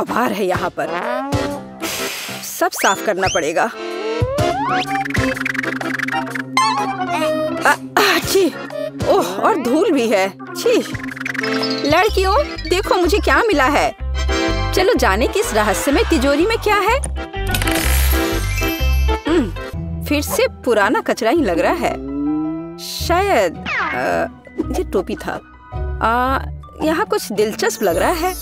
कबार है यहाँ पर। सब साफ़ करना पड़ेगा। आ, आ, छी। ओह और धूल भी है। छी। लड़कियों देखो मुझे क्या मिला है। चलो जाने की इस रहस्यमय तिजोरी में क्या है। हम्म, फिर से पुराना कचरा ही लग रहा है। शायद आ, ये टोपी था। आ, यहाँ कुछ दिलचस्प लग रहा है।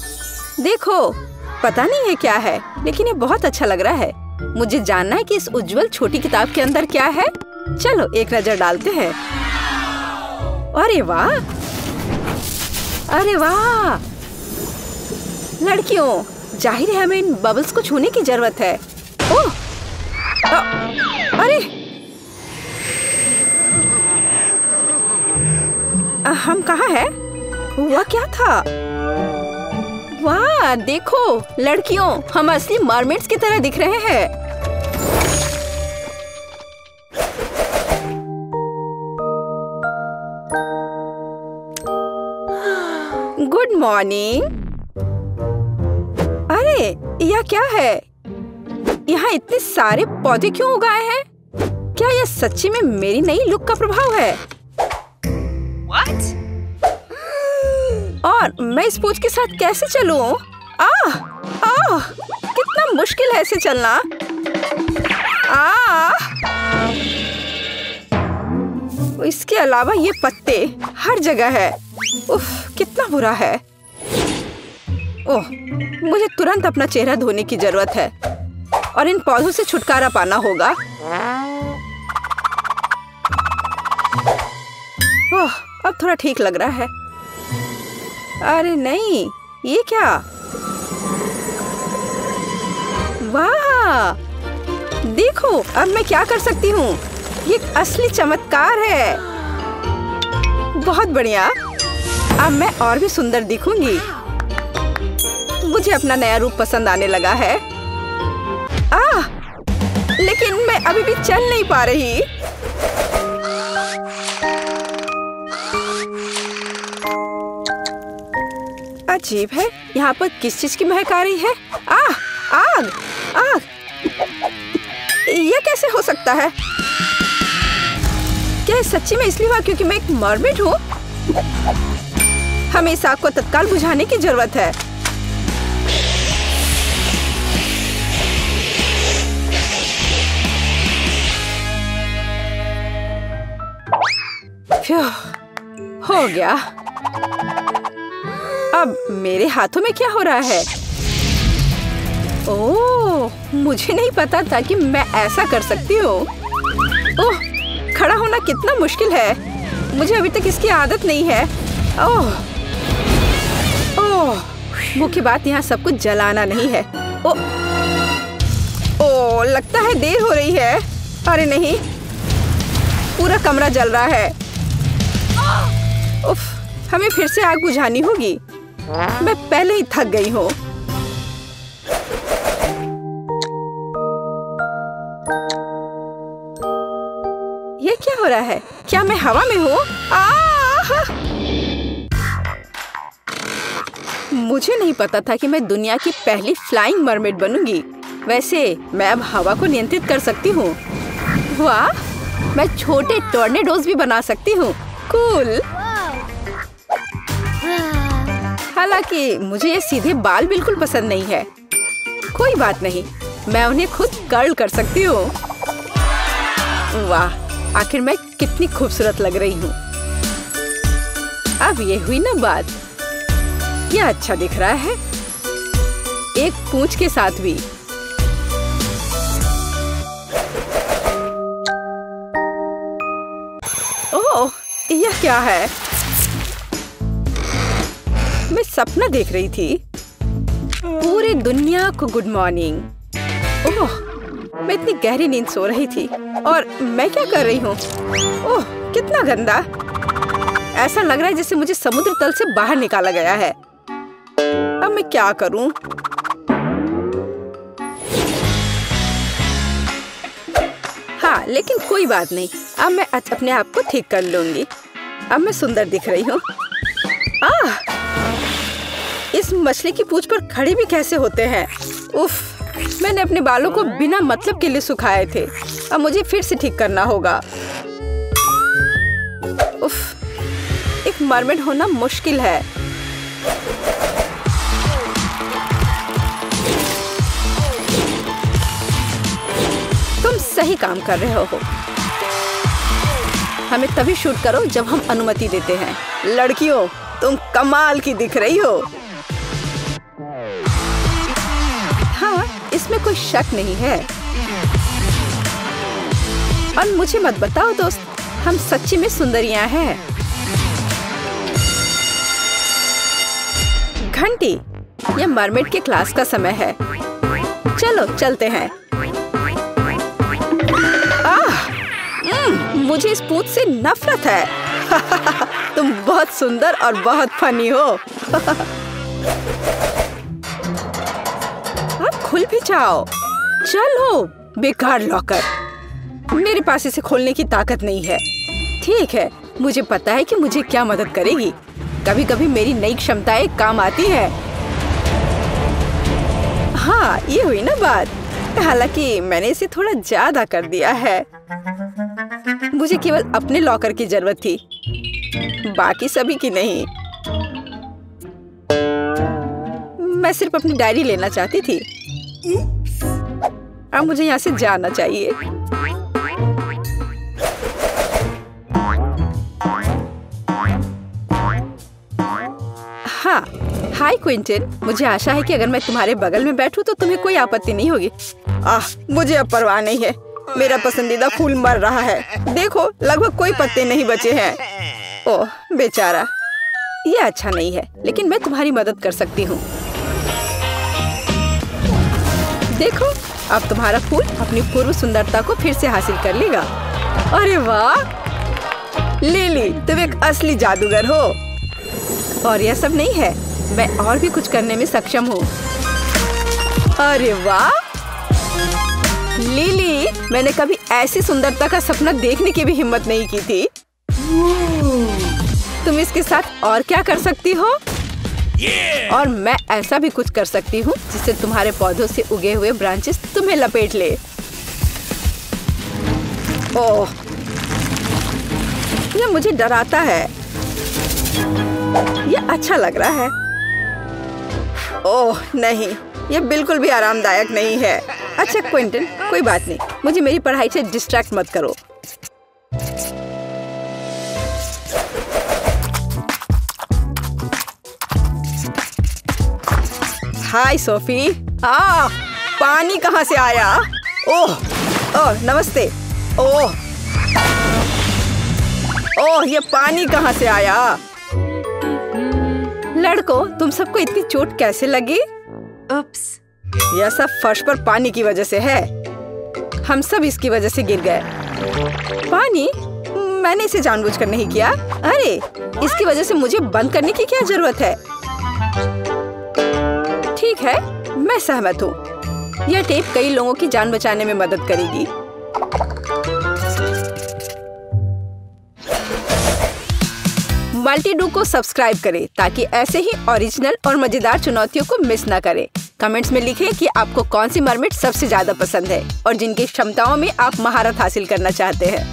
देखो। पता नहीं है क्या है लेकिन ये बहुत अच्छा लग रहा है। मुझे जानना है कि इस उज्जवल छोटी किताब के अंदर क्या है। चलो एक नज़र डालते हैं। अरे वाह! अरे वाह! लड़कियों ज़ाहिर है हमें इन बबल्स को छूने की ज़रूरत है। ओह! अरे! अ, हम कहाँ है? हुआ क्या था? वाह, देखो, लड़कियों, हम असली मरमेड्स की तरह दिख रहे हैं। गुड मॉर्निंग अरे, यह क्या है? यहाँ इतने सारे पौधे क्यों उगाए हैं? क्या यह सच्ची में मेरी नई लुक का प्रभाव है? और मैं इस पूछ के साथ कैसे चलूँ? आह, आह, कितना मुश्किल है इसे चलना। आह! इसके अलावा ये पत्ते हर जगह है। उफ, कितना बुरा है। ओह, मुझे तुरंत अपना चेहरा धोने की ज़रूरत है। और इन पौधों से छुटकारा पाना होगा। ओह, अब थोड़ा ठीक लग रहा है। अरे नहीं ये क्या? वाह! देखो अब मैं क्या कर सकती हूँ? ये असली चमत्कार है। बहुत बढ़िया। अब मैं और भी सुंदर दिखूँगी। मुझे अपना नया रूप पसंद आने लगा है। आ, लेकिन मैं अभी भी चल नहीं पा रही। अजीब है। यहाँ पर किस चीज़ की महक आ रही है? आह, आग आग। ये कैसे हो सकता है? क्या सच्ची में इसलिए हुआ क्योंकि मैं एक मरमिट हूँ? हमें इस आग को तत्काल बुझाने की ज़रूरत है। हो गया। अब मेरे हाथों में क्या हो रहा है? ओह मुझे नहीं पता था कि मैं ऐसा कर सकती हूँ। ओह खड़ा होना कितना मुश्किल है। मुझे अभी तक इसकी आदत नहीं है। ओह ओह मुख्य बात यहाँ सब कुछ जलाना नहीं है। ओ ओ लगता है देर हो रही है। अरे नहीं पूरा कमरा जल रहा है। उफ, हमें फिर से आग बुझानी होगी। मैं पहले ही थक गई हूँ। ये क्या हो रहा है? क्या मैं हवा में हूँ? मुझे नहीं पता था कि मैं दुनिया की पहली फ्लाइंग मरमेड बनूँगी। वैसे, मैं अब हवा को नियंत्रित कर सकती हूँ। वाह! मैं छोटे टोर्नेडोज भी बना सकती हूँ। कूल हालाँकि मुझे ये सीधे बाल बिल्कुल पसंद नहीं है। कोई बात नहीं, मैं उन्हें खुद कर्ल कर सकती हूँ। वाह, आखिर मैं कितनी खूबसूरत लग रही हूँ। अब ये हुई ना बात। ये अच्छा दिख रहा है? एक पूंछ के साथ भी। ओह, यह क्या है? मैं सपना देख रही थी। पूरी दुनिया को गुड मॉर्निंग ओह, मैं इतनी गहरी नींद सो रही थी। और मैं क्या कर रही हूँ? ओह, कितना गंदा। ऐसा लग रहा है जैसे मुझे समुद्र तल से बाहर निकाला गया है। अब मैं क्या करूँ? हाँ लेकिन कोई बात नहीं। अब मैं अपने आप को ठीक कर लूँगी। अब मैं सुंदर दिख रही हूँ। आह इस मछली की पूछ पर खड़े भी कैसे होते हैं? उफ, मैंने अपने बालों को बिना मतलब के लिए सुखाए थे। अब मुझे फिर से ठीक करना होगा। उफ, एक मरमेड होना मुश्किल है। तुम सही काम कर रहे हो। हमें तभी शूट करो जब हम अनुमति देते हैं। लड़कियों, तुम कमाल की दिख रही हो। इसमें कोई शक नहीं है। और मुझे मत बताओ दोस्त हम सच्ची में सुंदरियाँ हैं। घंटी यह मरमेड के क्लास का समय है। चलो चलते हैं। आह, हम्म, मुझे इस पूत से नफरत है। तुम बहुत सुंदर और बहुत फनी हो। भी जाओ। चलो बेकार लॉकर। मेरे पास इसे खोलने की ताकत नहीं है। ठीक है, मुझे पता है कि मुझे क्या मदद करेगी। कभी कभी मेरी नई क्षमताएँ काम आती है। हाँ ये हुई ना बात। हालाँकि मैंने इसे थोड़ा ज़्यादा कर दिया है। मुझे केवल अपने लॉकर की ज़रूरत थी। बाकी सभी की नहीं। मैं सिर्फ़ अपनी डायरी लेना चाहती थी। अब मुझे यहाँ से जाना चाहिए। हाँ हाय क्विंटन, मुझे आशा है कि अगर मैं तुम्हारे बगल में बैठूं तो तुम्हें कोई आपत्ति नहीं होगी। आह, मुझे अब परवाह नहीं है। मेरा पसंदीदा फूल मर रहा है। देखो, लगभग कोई पत्ते नहीं बचे हैं। ओह, बेचारा, ये अच्छा नहीं है, लेकिन मैं तुम्हारी मदद कर सकती हूँ। देखो अब तुम्हारा फूल अपनी पूर्व सुंदरता को फिर से हासिल कर लेगा। अरे वाह! लिली, तुम एक असली जादूगर हो। और यह सब नहीं है, मैं और भी कुछ करने में सक्षम हूँ। अरे वाह! लिली, मैंने कभी ऐसी सुंदरता का सपना देखने की भी हिम्मत नहीं की थी। तुम इसके साथ और क्या कर सकती हो? Yeah! और मैं ऐसा भी कुछ कर सकती हूँ जिससे तुम्हारे पौधों से उगे हुए ब्रांचेस तुम्हें लपेट ले। ओह। यह मुझे डराता है। ये अच्छा लग रहा है। ओह, नहीं। ये बिल्कुल भी आरामदायक नहीं है। अच्छा क्विंटन, कोई बात नहीं। मुझे मेरी पढ़ाई से डिस्ट्रैक्ट मत करो। हाय सोफी। आ पानी कहाँ से आया? ओह ओह नमस्ते। ओह। ओह ये पानी कहाँ से आया? लड़को तुम सबको इतनी चोट कैसे लगी? उप्स यह सब फर्श पर पानी की वजह से है। हम सब इसकी वजह से गिर गए। पानी? मैंने इसे जानबूझकर नहीं किया। अरे इसकी वजह से मुझे बंद करने की क्या ज़रूरत है? ठीक है, मैं सहमत हूँ। यह टेप कई लोगों की जान बचाने में मदद करेगी। मल्टी डू को सब्सक्राइब करें ताकि ऐसे ही ओरिजिनल और मज़ेदार चुनौतियों को मिस ना करें। कमेंट्स में लिखें कि आपको कौन सी मरमिट सबसे ज़्यादा पसंद है और जिनकी क्षमताओं में आप महारत हासिल करना चाहते हैं।